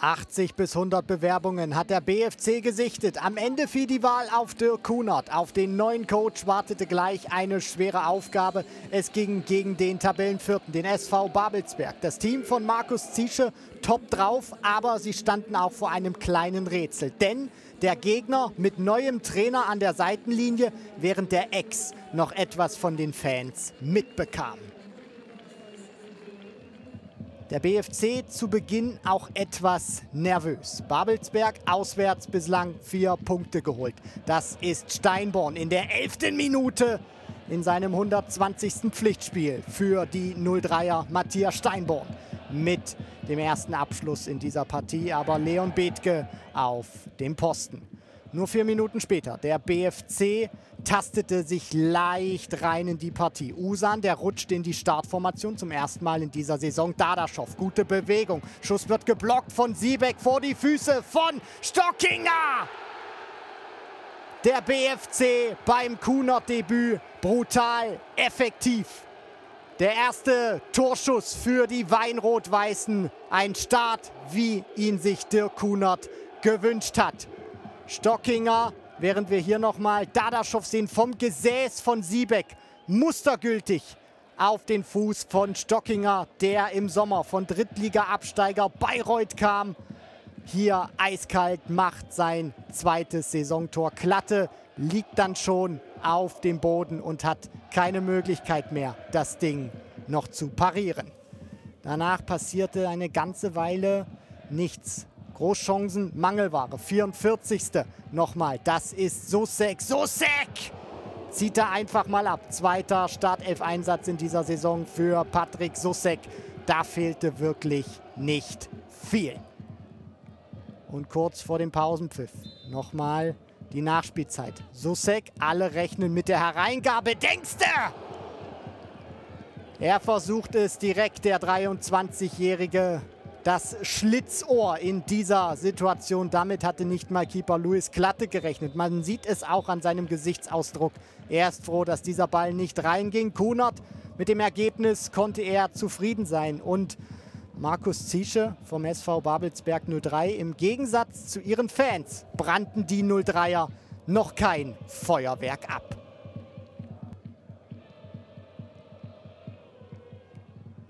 80 bis 100 Bewerbungen hat der BFC gesichtet. Am Ende fiel die Wahl auf Dirk Kunert. Auf den neuen Coach wartete gleich eine schwere Aufgabe. Es ging gegen den Tabellenvierten, den SV Babelsberg. Das Team von Markus Ziesche top drauf, aber sie standen auch vor einem kleinen Rätsel. Denn der Gegner mit neuem Trainer an der Seitenlinie, während der Ex noch etwas von den Fans mitbekam. Der BFC zu Beginn auch etwas nervös. Babelsberg auswärts bislang vier Punkte geholt. Das ist Steinborn in der elften Minute in seinem 120. Pflichtspiel für die 03er Matthias Steinborn mit dem ersten Abschluss in dieser Partie. Aber Leon Bethke auf dem Posten. Nur vier Minuten später, der BFC tastete sich leicht rein in die Partie. Usan, der rutscht in die Startformation zum ersten Mal in dieser Saison. Dadaschow, gute Bewegung. Schuss wird geblockt von Siebeck vor die Füße von Stockinger. Der BFC beim Kunert-Debüt brutal effektiv. Der erste Torschuss für die Weinrot-Weißen. Ein Start, wie ihn sich Dirk Kunert gewünscht hat. Stockinger, während wir hier nochmal Dadaschow sehen, vom Gesäß von Siebeck, mustergültig auf den Fuß von Stockinger, der im Sommer von Drittliga-Absteiger Bayreuth kam. Hier eiskalt macht sein zweites Saisontor. Klatte liegt dann schon auf dem Boden und hat keine Möglichkeit mehr, das Ding noch zu parieren. Danach passierte eine ganze Weile nichts. Großchancen, Mangelware. 44. Nochmal, das ist Sosek. Sosek! Zieht er einfach mal ab. Zweiter Startelf-Einsatz in dieser Saison für Patrick Sosek. Da fehlte wirklich nicht viel. Und kurz vor dem Pausenpfiff nochmal die Nachspielzeit. Susek, alle rechnen mit der Hereingabe. Denkste! Er versucht es direkt, der 23-Jährige das Schlitzohr in dieser Situation. Damit hatte nicht mal Keeper Luis Klatte gerechnet. Man sieht es auch an seinem Gesichtsausdruck. Er ist froh, dass dieser Ball nicht reinging. Kunert mit dem Ergebnis konnte er zufrieden sein. Und Markus Ziesche vom SV Babelsberg 03, im Gegensatz zu ihren Fans brannten die 03er noch kein Feuerwerk ab.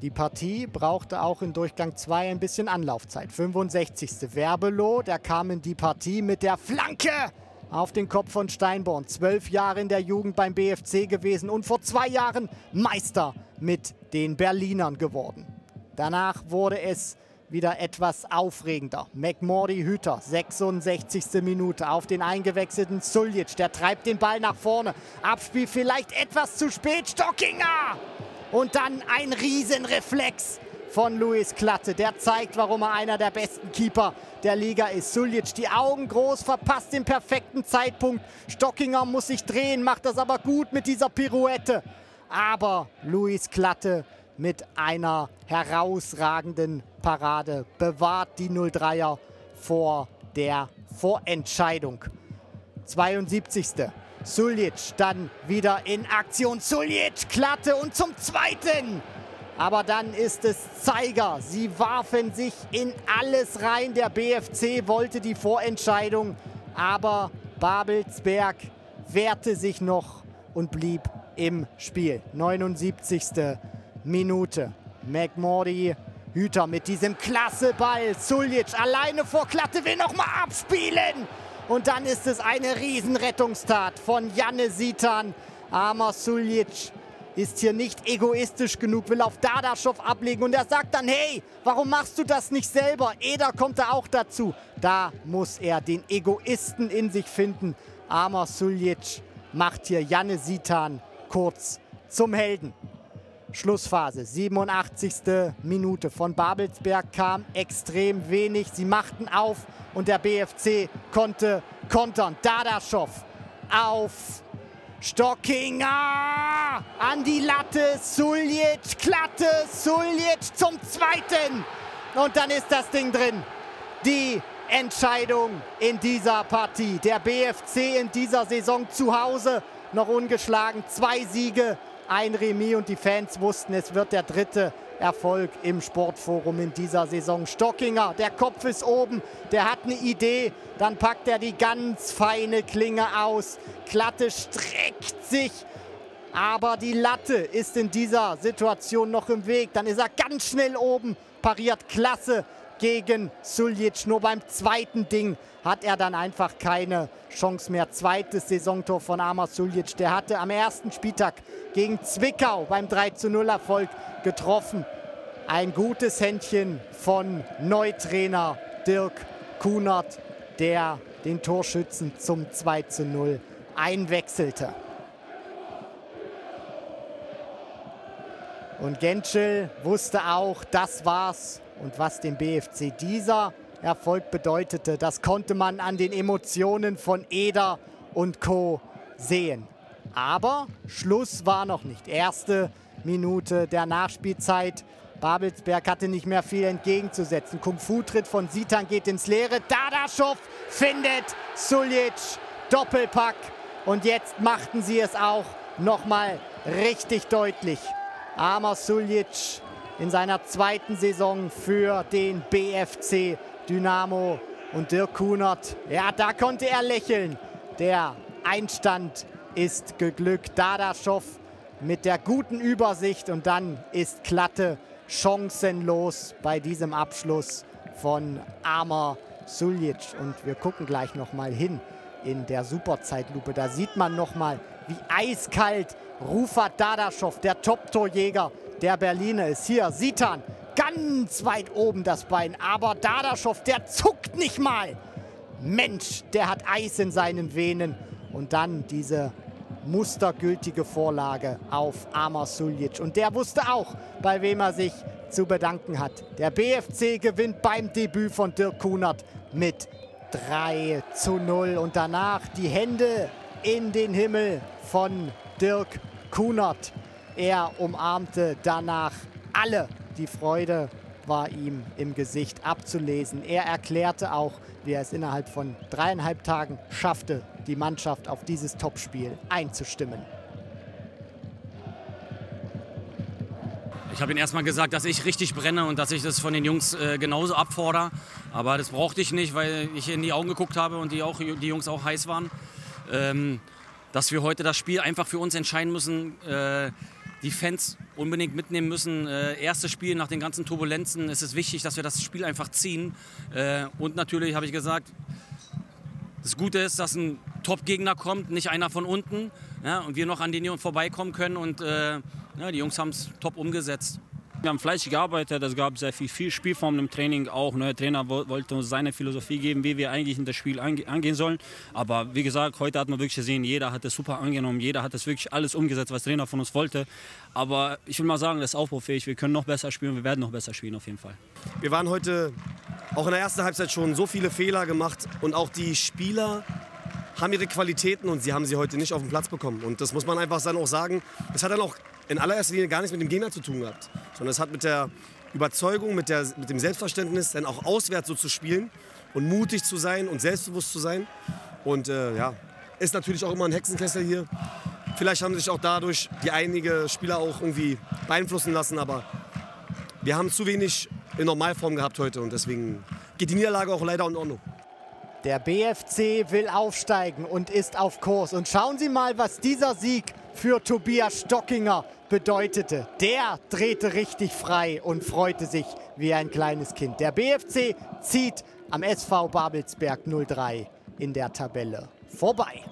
Die Partie brauchte auch in Durchgang 2 ein bisschen Anlaufzeit. 65. Werbelo, der kam in die Partie mit der Flanke auf den Kopf von Steinborn. Zwölf Jahre in der Jugend beim BFC gewesen und vor zwei Jahren Meister mit den Berlinern geworden. Danach wurde es wieder etwas aufregender. McMordy Hüter, 66. Minute auf den eingewechselten Suljic. Der treibt den Ball nach vorne. Abspiel vielleicht etwas zu spät. Stockinger! Und dann ein Riesenreflex von Luis Klatte. Der zeigt, warum er einer der besten Keeper der Liga ist. Suljic, die Augen groß, verpasst den perfekten Zeitpunkt. Stockinger muss sich drehen, macht das aber gut mit dieser Pirouette. Aber Luis Klatte mit einer herausragenden Parade bewahrt die 03er vor der Vorentscheidung. 72. Suljic dann wieder in Aktion. Suljic, Klatte und zum Zweiten. Aber dann ist es Zeiger. Sie warfen sich in alles rein. Der BFC wollte die Vorentscheidung. Aber Babelsberg wehrte sich noch und blieb im Spiel. 79. Minute. McMordy Hüter mit diesem klasse Ball. Suljic alleine vor Klatte will nochmal abspielen. Und dann ist es eine Riesenrettungstat von Janne Sitan. Armer Suljic ist hier nicht egoistisch genug, will auf Dadaschow ablegen und er sagt dann, hey, warum machst du das nicht selber? Eder kommt da auch dazu. Da muss er den Egoisten in sich finden. Armer Suljic macht hier Janne Sitan kurz zum Helden. Schlussphase, 87. Minute. Von Babelsberg kam extrem wenig. Sie machten auf und der BFC konnte kontern. Dadaschow auf Stockinger an die Latte. Suljic, Klatte, Suljic zum zweiten. Und dann ist das Ding drin. Die Entscheidung in dieser Partie. Der BFC in dieser Saison zu Hause noch ungeschlagen. Zwei Siege ein Remis und die Fans wussten, es wird der dritte Erfolg im Sportforum in dieser Saison. Stockinger, der Kopf ist oben, der hat eine Idee, dann packt er die ganz feine Klinge aus. Klatte streckt sich, aber die Latte ist in dieser Situation noch im Weg. Dann ist er ganz schnell oben, pariert klasse gegen Suljic. Nur beim zweiten Ding hat er dann einfach keine Chance mehr. Zweites Saisontor von Amar Suljic. Der hatte am ersten Spieltag gegen Zwickau beim 30 Erfolg getroffen. Ein gutes Händchen von Neutrainer Dirk Kunert, der den Torschützen zum 2 zu 0 einwechselte. Und Gentschel wusste auch, das war's. Und was dem BFC dieser Erfolg bedeutete, das konnte man an den Emotionen von Eder und Co. sehen. Aber Schluss war noch nicht. Erste Minute der Nachspielzeit. Babelsberg hatte nicht mehr viel entgegenzusetzen. Kung-Fu-Tritt von Sitan geht ins Leere. Dadaschow findet Suljic. Doppelpack. Und jetzt machten sie es auch nochmal richtig deutlich. Amar Suljic in seiner zweiten Saison für den BFC Dynamo. Und Dirk Kunert, ja, da konnte er lächeln. Der Einstand ist geglückt. Dadaschow mit der guten Übersicht und dann ist Klatte chancenlos bei diesem Abschluss von Amar Suljic. Und wir gucken gleich noch mal hin in der Superzeitlupe. Da sieht man noch mal, wie eiskalt Rufat Dadaschow, der Top-Torjäger der Berliner ist. Hier, Sitan, ganz weit oben das Bein. Aber Dadaschow, der zuckt nicht mal. Mensch, der hat Eis in seinen Venen. Und dann diese mustergültige Vorlage auf Amar Suljic. Und der wusste auch, bei wem er sich zu bedanken hat. Der BFC gewinnt beim Debüt von Dirk Kunert mit 3 zu 0. Und danach die Hände in den Himmel von Dirk Kunert. Er umarmte danach alle. Die Freude war ihm im Gesicht abzulesen. Er erklärte auch, wie er es innerhalb von dreieinhalb Tagen schaffte, die Mannschaft auf dieses Topspiel einzustimmen. Ich habe ihm erstmal gesagt, dass ich richtig brenne und dass ich das von den Jungs äh, genauso abfordere. Aber das brauchte ich nicht, weil ich in die Augen geguckt habe und die, auch, die Jungs auch heiß waren. Ähm, dass wir heute das Spiel einfach für uns entscheiden müssen, äh, die Fans unbedingt mitnehmen müssen. Äh, erstes Spiel nach den ganzen Turbulenzen ist es wichtig, dass wir das Spiel einfach ziehen. Äh, und natürlich habe ich gesagt, das Gute ist, dass ein Top-Gegner kommt, nicht einer von unten. Ja, und wir noch an den Jungs vorbeikommen können. Und äh, ja, die Jungs haben es top umgesetzt. Wir haben fleißig gearbeitet, es gab sehr viel, viel Spielformen im Training auch. Der Trainer wollte uns seine Philosophie geben, wie wir eigentlich in das Spiel angehen sollen. Aber wie gesagt, heute hat man wirklich gesehen, jeder hat es super angenommen, jeder hat es wirklich alles umgesetzt, was der Trainer von uns wollte. Aber ich will mal sagen, das ist aufbaufähig, wir können noch besser spielen, wir werden noch besser spielen auf jeden Fall. Wir waren heute auch in der ersten Halbzeit schon so viele Fehler gemacht und auch die Spieler haben ihre Qualitäten und sie haben sie heute nicht auf den Platz bekommen. Und das muss man einfach dann auch sagen. Es hat dann auch in allererster Linie gar nichts mit dem Gegner zu tun gehabt, sondern es hat mit der Überzeugung, mit, der, mit dem Selbstverständnis, dann auch auswärts so zu spielen und mutig zu sein und selbstbewusst zu sein. Und äh, ja, ist natürlich auch immer ein Hexenkessel hier. Vielleicht haben sich auch dadurch die einige Spieler auch irgendwie beeinflussen lassen, aber wir haben zu wenig in Normalform gehabt heute und deswegen geht die Niederlage auch leider in Ordnung. Der BFC will aufsteigen und ist auf Kurs. Und schauen Sie mal, was dieser Sieg für Tobias Stockinger bedeutete. Der drehte richtig frei und freute sich wie ein kleines Kind. Der BFC zieht am SV Babelsberg 03 in der Tabelle vorbei.